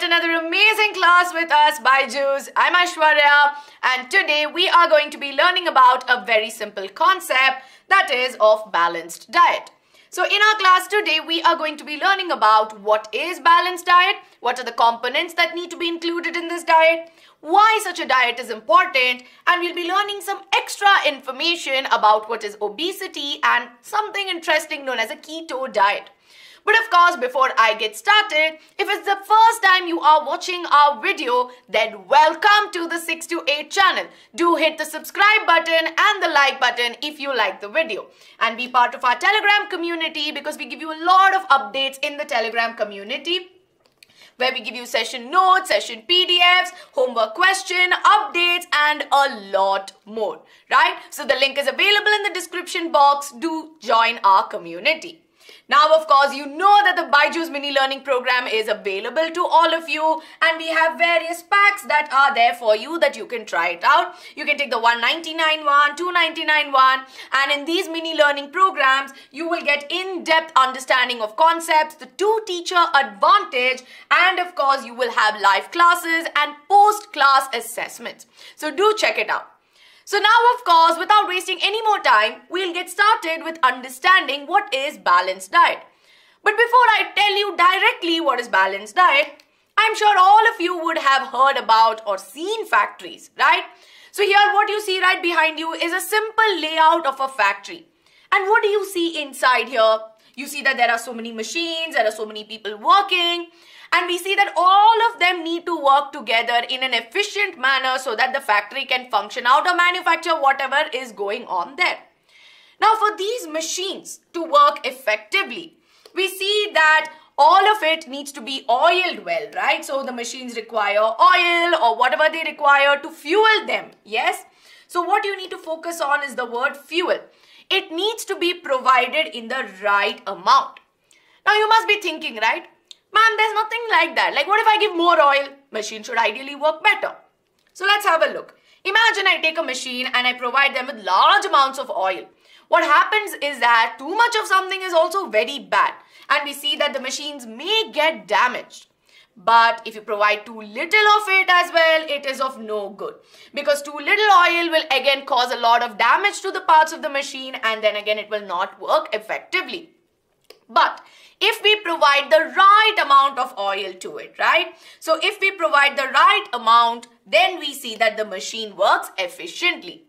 yet another amazing class with us Byju's. I'm Ashwarya and today we are going to be learning about a very simple concept that is of balanced diet. So in our class today, we are going to be learning about what is balanced diet, what are the components that need to be included in this diet, why such a diet is important, and we'll be learning some extra information about what is obesity and something interesting known as a keto diet. But of course, before I get started, if it's the first time you are watching our video, then welcome to the 6 to 8 channel. Do hit the subscribe button and the like button if you like the video. And be part of our Telegram community because we give you a lot of updates in the Telegram community where we give you session notes, session PDFs, homework question, updates, and a lot more, right? So the link is available in the description box. Do join our community. Now, of course, you know that the Byju's mini learning program is available to all of you and we have various packs that are there for you that you can try it out. You can take the 199 one, 299 one and in these mini learning programs, you will get in-depth understanding of concepts, the two teacher advantage and of course, you will have live classes and post-class assessments. So do check it out. So now of course, without wasting any more time, we'll get started with understanding what is balanced diet. But before I tell you directly what is balanced diet, I'm sure all of you would have heard about or seen factories, right? So here what you see right behind you is a simple layout of a factory. And what do you see inside here? You see that there are so many machines, there are so many people working, and we see that all of them need to work together in an efficient manner so that the factory can function out or manufacture whatever is going on there. Now for these machines to work effectively, we see that all of it needs to be oiled well, right? So the machines require oil or whatever they require to fuel them, yes? So what you need to focus on is the word fuel. It needs to be provided in the right amount. Now you must be thinking, right? Ma'am, there's nothing like that. Like what if I give more oil? Machine should ideally work better. So let's have a look. Imagine I take a machine and I provide them with large amounts of oil. What happens is that too much of something is also very bad and we see that the machines may get damaged. But if you provide too little of it as well, it is of no good. Because too little oil will again cause a lot of damage to the parts of the machine and then again it will not work effectively. But if we provide the right amount of oil to it, right? So if we provide the right amount, then we see that the machine works efficiently.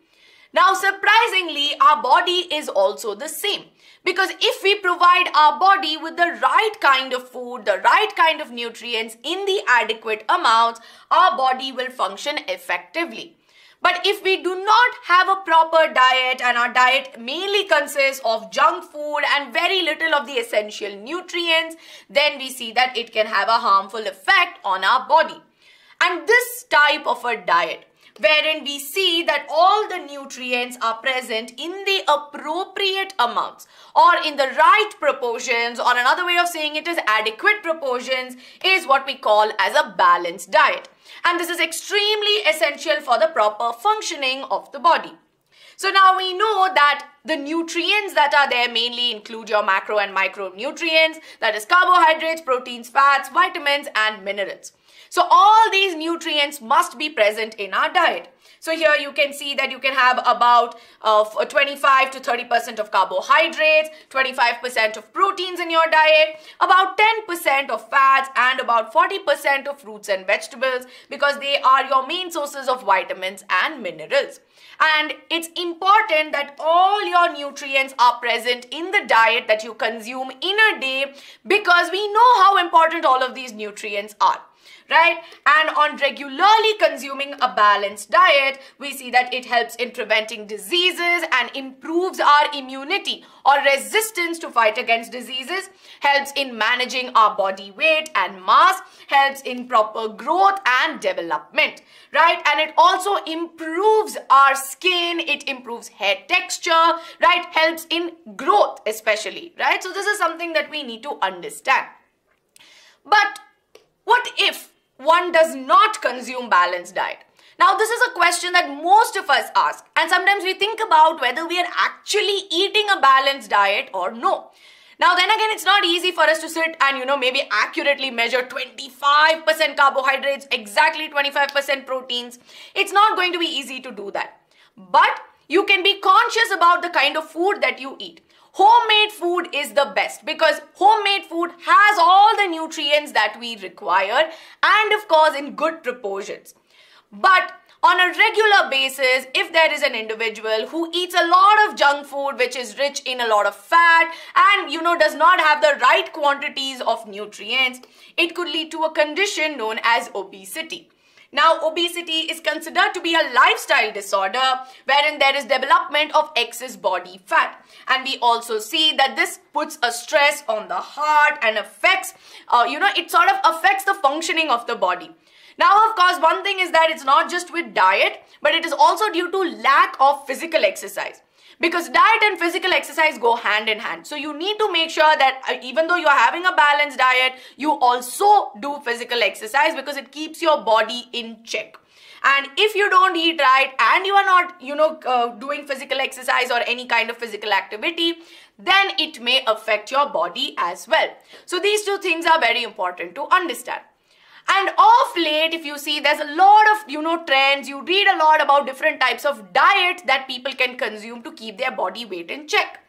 Now, surprisingly, our body is also the same. Because if we provide our body with the right kind of food, the right kind of nutrients in the adequate amounts, our body will function effectively. But if we do not have a proper diet and our diet mainly consists of junk food and very little of the essential nutrients, then we see that it can have a harmful effect on our body. And this type of a diet wherein we see that all the nutrients are present in the appropriate amounts or in the right proportions or another way of saying it is adequate proportions is what we call as a balanced diet. And this is extremely essential for the proper functioning of the body. So now we know that the nutrients that are there mainly include your macro and micronutrients, that is carbohydrates, proteins, fats, vitamins and minerals. So all these nutrients must be present in our diet. So here you can see that you can have about uh, 25 to 30% of carbohydrates, 25% of proteins in your diet, about 10% of fats and about 40% of fruits and vegetables because they are your main sources of vitamins and minerals. And it's important that all your nutrients are present in the diet that you consume in a day because we know how important all of these nutrients are right? And on regularly consuming a balanced diet, we see that it helps in preventing diseases and improves our immunity or resistance to fight against diseases, helps in managing our body weight and mass, helps in proper growth and development, right? And it also improves our skin, it improves hair texture, right? Helps in growth especially, right? So this is something that we need to understand. But what if one does not consume balanced diet? Now, this is a question that most of us ask, and sometimes we think about whether we are actually eating a balanced diet or no. Now then again, it's not easy for us to sit and you know maybe accurately measure 25% carbohydrates, exactly 25% proteins. It's not going to be easy to do that. But you can be conscious about the kind of food that you eat. Homemade food is the best because homemade food has all the nutrients that we require and of course in good proportions. But on a regular basis, if there is an individual who eats a lot of junk food which is rich in a lot of fat and you know does not have the right quantities of nutrients, it could lead to a condition known as obesity. Now, obesity is considered to be a lifestyle disorder wherein there is development of excess body fat. And we also see that this puts a stress on the heart and affects, uh, you know, it sort of affects the functioning of the body. Now, of course, one thing is that it's not just with diet, but it is also due to lack of physical exercise. Because diet and physical exercise go hand in hand. So you need to make sure that uh, even though you're having a balanced diet, you also do physical exercise because it keeps your body in check. And if you don't eat right and you are not, you know, uh, doing physical exercise or any kind of physical activity, then it may affect your body as well. So these two things are very important to understand. And of late, if you see, there's a lot of, you know, trends. You read a lot about different types of diets that people can consume to keep their body weight in check.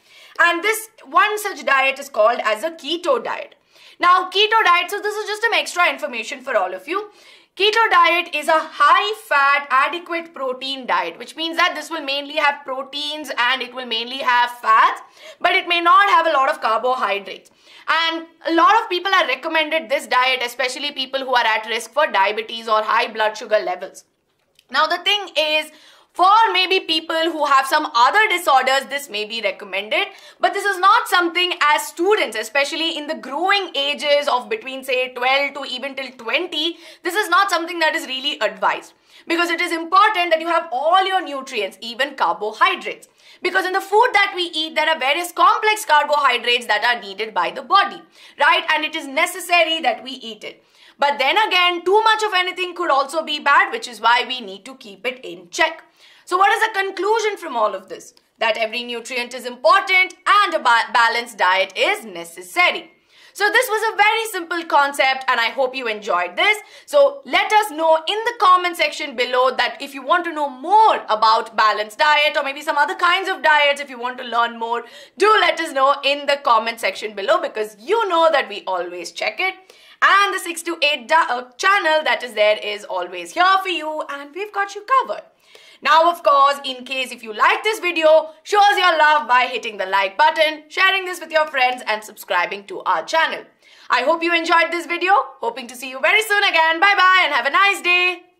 And this one such diet is called as a keto diet. Now, keto diet, so this is just some extra information for all of you. Keto diet is a high fat adequate protein diet which means that this will mainly have proteins and it will mainly have fats but it may not have a lot of carbohydrates. And a lot of people are recommended this diet especially people who are at risk for diabetes or high blood sugar levels. Now the thing is for maybe people who have some other disorders, this may be recommended. But this is not something as students, especially in the growing ages of between say 12 to even till 20, this is not something that is really advised. Because it is important that you have all your nutrients, even carbohydrates. Because in the food that we eat, there are various complex carbohydrates that are needed by the body, right? And it is necessary that we eat it. But then again, too much of anything could also be bad, which is why we need to keep it in check. So what is the conclusion from all of this? That every nutrient is important and a ba balanced diet is necessary. So this was a very simple concept and I hope you enjoyed this. So let us know in the comment section below that if you want to know more about balanced diet or maybe some other kinds of diets if you want to learn more, do let us know in the comment section below because you know that we always check it. And the 6 to 8 uh, channel that is there is always here for you and we've got you covered. Now, of course, in case if you like this video, show us your love by hitting the like button, sharing this with your friends and subscribing to our channel. I hope you enjoyed this video. Hoping to see you very soon again. Bye bye and have a nice day.